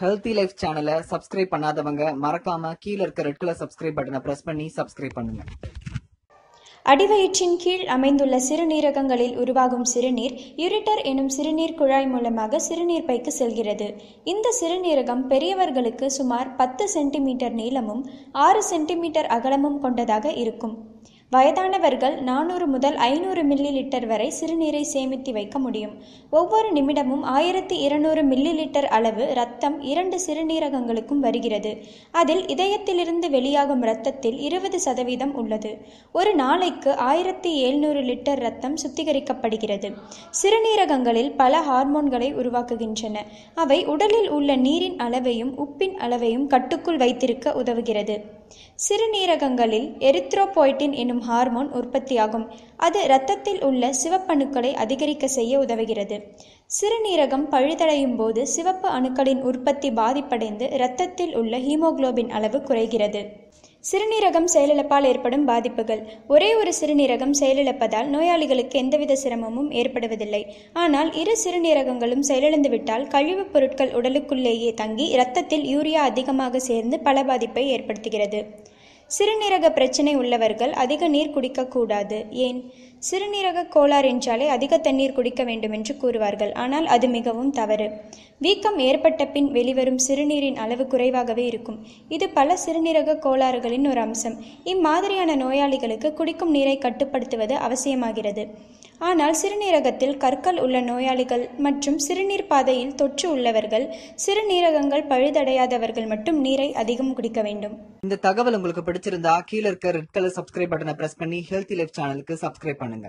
Healthy life சேனலை subscribe பண்ணாதவங்க மறக்காம கீழே இருக்க ரெட் கலர் சப்ஸ்கிரைப் பட்டனை பிரஸ் பண்ணி சப்ஸ்கிரைப் பண்ணுங்க. அடிவயிற்றின் கீழ் அமைந்துள்ள சிறுநீரகங்களில் உருவாகும் சிறுநீர் யூரிட்டர் எனும் சிறுநீர் குழாய் மூலமாக சிறுநீர் பைக்கு செல்கிறது. இந்த சிறுநீரகம் பெரியவர்களுக்கு சுமார் பத்து சென்டிமீட்டர் நீளமும் ஆறு சென்டிமீட்டர் அகலமும் கொண்டதாக இருக்கும். வயதானவர்கள் நானூறு முதல் ஐநூறு மில்லி லிட்டர் வரை சிறுநீரை சேமித்து வைக்க முடியும். ஒவ்வொரு நிமிடமும் ஆயிரத்தி இருநூறு மில்லி லிட்டர் அளவு இரத்தம் இரண்டு சிறுநீரகங்களுக்கும் வருகிறது. அதில் இதயத்திலிருந்து வெளியாகும் இரத்தத்தில் இருபது சதவீதம் உள்ளது. ஒரு நாளைக்கு ஆயிரத்தி எழுநூறு லிட்டர் இரத்தம் சுத்திகரிக்கப்படுகிறது. சிறுநீரகங்களில் பல ஹார்மோன்களை உருவாக்குகின்றன. அவை உடலில் உள்ள நீரின் அளவையும் உப்பின் அளவையும் கட்டுக்குள் வைத்திருக்க உதவுகிறது. சிறுநீரகங்களில் எரித்ரோபோய்டின் எனும் ஹார்மோன் உற்பத்தியாகும். அது இரத்தத்தில் உள்ள சிவப்பணுக்களை அதிகரிக்க செய்ய உதவுகிறது. சிறுநீரகம் பழுதடையும் போது சிவப்பு அணுக்களின் உற்பத்தி பாதிப்படைந்து இரத்தத்தில் உள்ள ஹீமோகுளோபின் அளவு குறைகிறது. சிறுநீரகம் செயலிழப்பால் ஏற்படும் பாதிப்புகள். ஒரே ஒரு சிறுநீரகம் செயலிழப்பதால் நோயாளிகளுக்கு எந்தவித சிரமமும் ஏற்படுவதில்லை. ஆனால் இரு சிறுநீரகங்களும் செயலிழந்துவிட்டால் கழிவுப் பொருட்கள் உடலுக்குள்ளேயே தங்கி இரத்தத்தில் யூரியா அதிகமாக சேர்ந்து பல பாதிப்பை ஏற்படுத்துகிறது. சிறுநீரக பிரச்சனை உள்ளவர்கள் அதிக நீர் குடிக்கக்கூடாது. ஏன்? சிறுநீரக கோளாறு என்றாலே அதிக தண்ணீர் குடிக்க வேண்டும் என்று கூறுவார்கள். ஆனால் அது மிகவும் தவறு. வீக்கம் ஏற்பட்ட பின் வெளிவரும் சிறுநீரின் அளவு குறைவாகவே இருக்கும். இது பல சிறுநீரக கோளாறுகளின் ஒரு அம்சம். இம்மாதிரியான நோயாளிகளுக்கு குடிக்கும் நீரை கட்டுப்படுத்துவது அவசியமாகிறது. ஆனால் சிறுநீரகத்தில் கற்கள் உள்ள நோயாளிகள் மற்றும் சிறுநீர் பாதையில் தொற்று உள்ளவர்கள் சிறுநீரகங்கள் பழுதடையாதவர்கள் மட்டும் நீரை அதிகம் குடிக்க வேண்டும். இந்த தகவல் உங்களுக்கு பிடிச்சிருந்தா கீழ இருக்க ரெட் கலர் சப்ஸ்கிரைப் பட்டனை பிரஸ் பண்ணி ஹெல்த்தி லைஃப் சேனலுக்கு சப்ஸ்கிரைப் பண்ணுங்க.